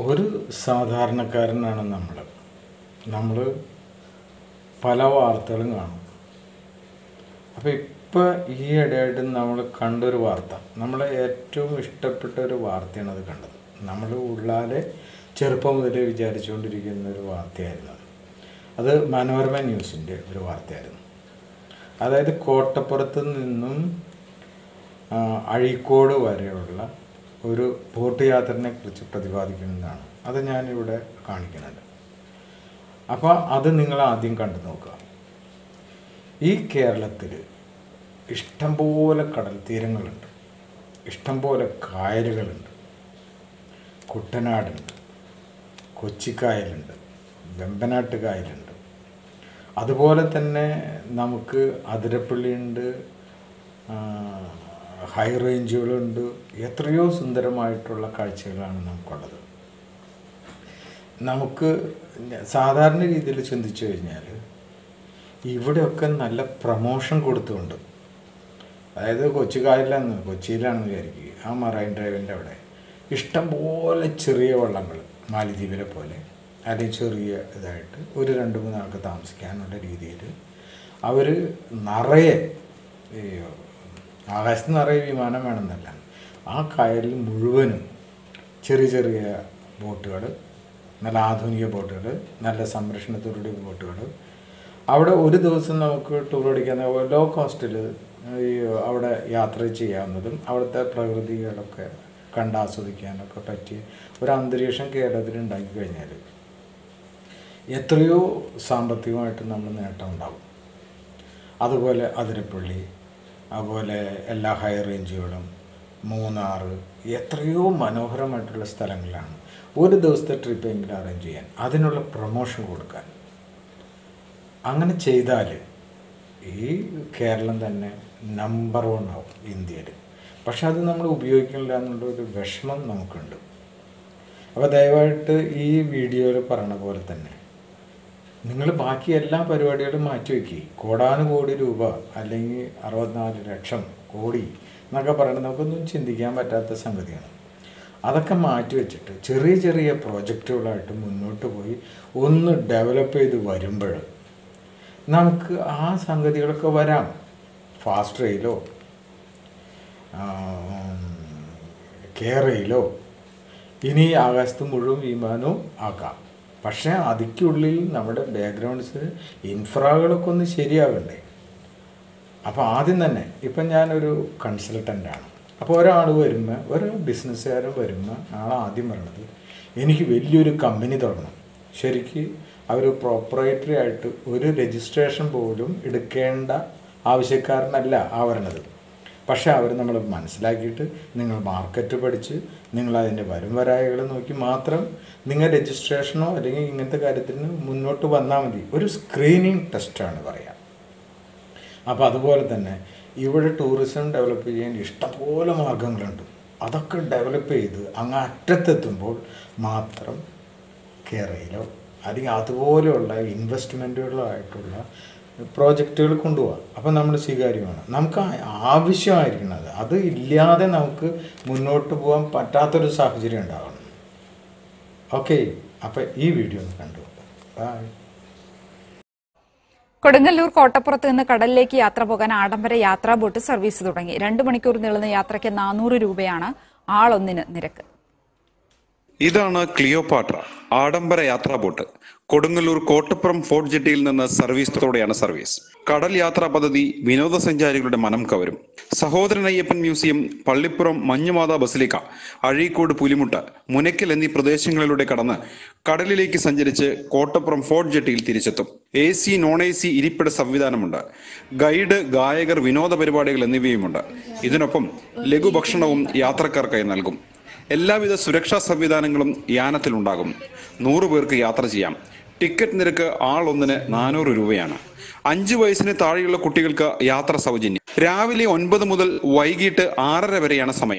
ഒരു സാധാരണക്കാരനാണ് നമ്മൾ നമ്മൾ പല വാർത്തകളും കാണും. അപ്പോൾ ഇപ്പോൾ ഈ ഇടയായിട്ട് നമ്മൾ കണ്ടൊരു വാർത്ത. നമ്മളെ ഏറ്റവും ഇഷ്ടപ്പെട്ട ഒരു വാർത്തയാണ് അത് കണ്ടത്. നമ്മൾ ഉള്ളാലെ ചെറുപ്പം മുതലേ വിചാരിച്ചുകൊണ്ടിരിക്കുന്ന ഒരു വാർത്തയായിരുന്നു അത്. അത് മനോരമ ന്യൂസിന്റെ ഒരു വാർത്തയായിരുന്നു. അതായത് കോട്ടപ്പുറത്ത് നിന്നും അഴീക്കോട് വരെയുള്ള ഒരു ബോട്ട് കുറിച്ച് പ്രതിപാദിക്കുന്നതാണ്. അത് ഞാനിവിടെ കാണിക്കുന്നുണ്ട്. അപ്പോൾ അത് നിങ്ങൾ ആദ്യം കണ്ടു നോക്കുക. ഈ കേരളത്തിൽ ഇഷ്ടംപോലെ കടൽ തീരങ്ങളുണ്ട് ഇഷ്ടംപോലെ കായലുകളുണ്ട്. കുട്ടനാടുണ്ട്. കൊച്ചിക്കായലുണ്ട്. വെമ്പനാട്ട് കായലുണ്ട് അതുപോലെ തന്നെ നമുക്ക് അതിരപ്പള്ളിയുണ്ട് ഹൈ റേഞ്ചുകളുണ്ട്. എത്രയോ സുന്ദരമായിട്ടുള്ള കാഴ്ചകളാണ് നമുക്കുള്ളത്. നമുക്ക് സാധാരണ രീതിയിൽ ചിന്തിച്ചു കഴിഞ്ഞാൽ ഇവിടെയൊക്കെ നല്ല പ്രമോഷൻ കൊടുത്തുകൊണ്ട് അതായത് കൊച്ചി കൊച്ചിയിലാണെന്ന് വിചാരിക്കുക ആ മറൈൻ ഡ്രൈവിന്റെ അവിടെ ഇഷ്ടംപോലെ ചെറിയ വള്ളങ്ങൾ മാലിദ്വീപിലെ പോലെ അല്ലെങ്കിൽ ചെറിയ ഇതായിട്ട് ഒരു രണ്ട് മൂന്ന് ആൾക്ക് താമസിക്കാനുള്ള രീതിയിൽ അവർ നിറയെ ആകാശത്ത് നിറയെ വിമാനം വേണമെന്നല്ല. ആ കായലിൽ മുഴുവനും ചെറിയ ചെറിയ ബോട്ടുകൾ നല്ല ആധുനിക ബോട്ടുകൾ നല്ല സംരക്ഷണത്തോടുകൂടിയ ബോട്ടുകൾ. അവിടെ ഒരു ദിവസം നമുക്ക് ടൂർ അടിക്കാൻ ലോ കോസ്റ്റിൽ അവിടെ യാത്ര ചെയ്യാവുന്നതും അവിടുത്തെ പ്രകൃതികളൊക്കെ കണ്ടാസ്വദിക്കാനൊക്കെ പറ്റിയ ഒരു അന്തരീക്ഷം കേരളത്തിൽ ഉണ്ടാക്കി കഴിഞ്ഞാൽ എത്രയോ സാമ്പത്തികമായിട്ട് നമ്മൾ നേട്ടം ഉണ്ടാവും. അതുപോലെ അതിരപ്പള്ളി അതുപോലെ എല്ലാ ഹൈ റേഞ്ചുകളും മൂന്നാർ എത്രയോ മനോഹരമായിട്ടുള്ള സ്ഥലങ്ങളാണ്. ഒരു ദിവസത്തെ ട്രിപ്പെങ്കിലും അറേഞ്ച് ചെയ്യാൻ അതിനുള്ള പ്രൊമോഷൻ കൊടുക്കാൻ. അങ്ങനെ ചെയ്താൽ ഈ കേരളം തന്നെ നമ്പർ വൺ ആവും ഇന്ത്യയിൽ. പക്ഷെ അത് നമ്മൾ ഉപയോഗിക്കണില്ല എന്നുള്ള ഒരു വിഷമം നമുക്കുണ്ട്. അപ്പോൾ ദയവായിട്ട് ഈ വീഡിയോയിൽ പറഞ്ഞ പോലെ തന്നെ നിങ്ങൾ ബാക്കി എല്ലാ പരിപാടികളും മാറ്റിവെക്കി കോടാനുകോടി രൂപ അല്ലെങ്കിൽ അറുപത്തിനാല് ലക്ഷം കോടി എന്നൊക്കെ പറയുന്നത് നമുക്കൊന്നും ചിന്തിക്കാൻ പറ്റാത്ത സംഗതിയാണ്. അതൊക്കെ മാറ്റിവെച്ചിട്ട് ചെറിയ ചെറിയ പ്രോജക്റ്റുകളായിട്ട് മുന്നോട്ട് പോയി ഒന്ന് ഡെവലപ്പ് ചെയ്ത് വരുമ്പോൾ നമുക്ക് ആ സംഗതികളൊക്കെ വരാം. ഫാസ്റ്റ് റെയിലോ കേരയിലോ ഇനി ആകാശത്ത് മുഴുവൻ വിമാനവും ആക്കാം. പക്ഷേ അതിക്കുള്ളിൽ നമ്മുടെ ബാക്ക്ഗ്രൗണ്ട്സ് ഇൻഫ്രാകളൊക്കെ ഒന്ന് ശരിയാകണ്ടേ അപ്പോൾ ആദ്യം തന്നെ ഇപ്പം ഞാനൊരു കൺസൾട്ടന്റാണ് അപ്പോൾ ഒരാൾ വരുമ്പോൾ ഒരു ബിസിനസ്സുകാരൻ വരുമ്പോൾ ആൾ ആദ്യം പറയണത് എനിക്ക് വലിയൊരു കമ്പനി തുടങ്ങണം. ശരിക്ക് അവർ പ്രോപ്പറേറ്ററി ആയിട്ട് ഒരു രജിസ്ട്രേഷൻ പോലും എടുക്കേണ്ട ആവശ്യക്കാരനല്ല ആ വരണത് പക്ഷേ അവർ നമ്മൾ മനസ്സിലാക്കിയിട്ട് നിങ്ങൾ മാർക്കറ്റ് പഠിച്ച് നിങ്ങൾ അതിന്റെ വരും വരായകൾ നോക്കി മാത്രം നിങ്ങൾ രജിസ്ട്രേഷനോ അല്ലെങ്കിൽ ഇങ്ങനത്തെ കാര്യത്തിന് മുന്നോട്ട് വന്നാൽ മതി. ഒരു സ്ക്രീനിങ് ടെസ്റ്റാണ് പറയാം. അപ്പോൾ അതുപോലെ തന്നെ ഇവിടെ ടൂറിസം ഡെവലപ്പ് ചെയ്യാൻ ഇഷ്ടംപോലെ മാർഗങ്ങളുണ്ട്. അതൊക്കെ ഡെവലപ്പ് ചെയ്ത് അങ്ങ് അറ്റത്തെത്തുമ്പോൾ മാത്രം കേരളയിലോ അല്ലെങ്കിൽ അതുപോലെയുള്ള ഇൻവെസ്റ്റ്മെന്റുകളായിട്ടുള്ള പ്രോജക്റ്റുകൾ കൊണ്ടുപോകാം അപ്പം നമ്മൾ സ്വീകാര്യമാണ്. നമുക്ക് ആവശ്യമായിരിക്കുന്നത് അത്. ഇല്ലാതെ നമുക്ക് മുന്നോട്ട് പോകാൻ പറ്റാത്തൊരു സാഹചര്യം ഉണ്ടാകണം ഓക്കെ. അപ്പം ഈ വീഡിയോ ഒന്ന് കണ്ടു. ബായ് കൊടുങ്ങല്ലൂർ കോട്ടപ്പുറത്ത് നിന്ന് കടലിലേക്ക് യാത്ര പോകാൻ ആഡംബര യാത്രാ ബോട്ട് സർവീസ് തുടങ്ങി. രണ്ടു മണിക്കൂർ നീളുന്ന യാത്രയ്ക്ക് നാനൂറ് രൂപയാണ് ആളൊന്നിന് നിരക്ക്. ഇതാണ് ക്ലിയോപാട്ര ആഡംബര യാത്രാ ബോട്ട്. കൊടുങ്ങല്ലൂർ കോട്ടപ്പുറം ഫോർട്ട് ജെട്ടിയിൽ നിന്ന് സർവീസത്തോടെയാണ് സർവീസ്. കടൽ യാത്രാ പദ്ധതി വിനോദസഞ്ചാരികളുടെ മനം കവരും. Sahodaran Ayyappan museum Pallippuram Manjumatha basilica. Azhikode പുലിമുട്ട് മുനയ്ക്കൽ എന്നീ പ്രദേശങ്ങളിലൂടെ കടന്ന് കടലിലേക്ക് സഞ്ചരിച്ച് കോട്ടപ്പുറം ഫോർട്ട് ജെട്ടിയിൽ തിരിച്ചെത്തും. A C non A C ഇരിപ്പിട സംവിധാനമുണ്ട്. ഗൈഡ് ഗായകർ വിനോദ പരിപാടികൾ എന്നിവയുമുണ്ട്. ഇതിനൊപ്പം ലഘുഭക്ഷണവും യാത്രക്കാർക്കായി നൽകും. എല്ലാവിധ സുരക്ഷാ സംവിധാനങ്ങളും യാനത്തിലുണ്ടാകും. നൂറു പേർക്ക് യാത്ര ചെയ്യാം. ടിക്കറ്റ് നിരക്ക് ആൾ ഒന്നിന് നാനൂറ് രൂപയാണ്. അഞ്ചു വയസ്സിന് താഴെയുള്ള കുട്ടികൾക്ക് യാത്ര സൗജന്യം. രാവിലെ ഒൻപത് മുതൽ വൈകിട്ട് ആറര വരെയാണ് സമയം.